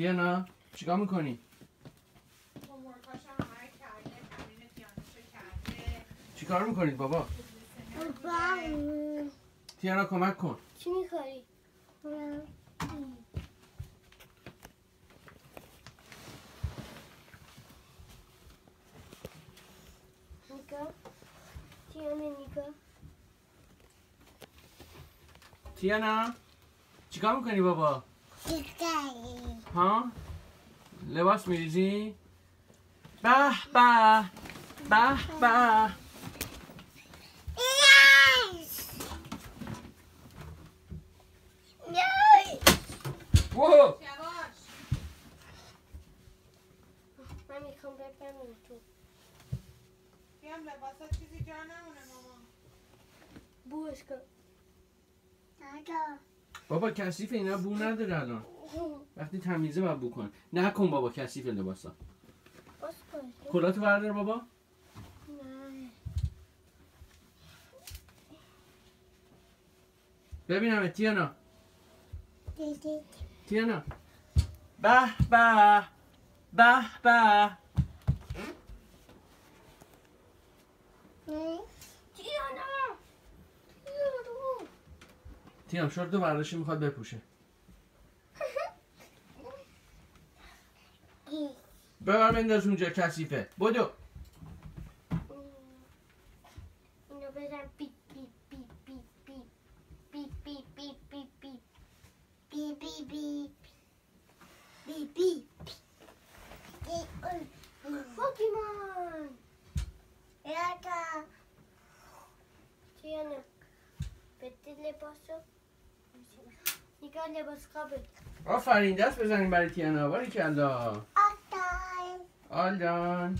تیانا چیکار می‌کنی؟ چیکار می‌کنید بابا؟ تیانا کمک کن چی می‌خوری؟ نیکا تیانه نیکا تیانا چیکار می‌کنی بابا؟ ها؟ لباس میریزی؟ به به به به. من می‌خوام بپرم تو. بیام لباسات چیزی جا نمونه ماما. بوش کن. بابا کثیف اینا بو نداره الان. وقتی تمیزه باید بو کن نکن بابا کثیف لباسا. کن کلاتو بردار بابا. نه ببینم تیانا. تیانا. به به به به. تیم شورت برداشتی می‌خواد بپوشه. ببر بنداز اونجا کسیفه بدو. Thank you. نگاه آفرین دست بزنیم برای تیانا. باری کلا آلدان. آلدان.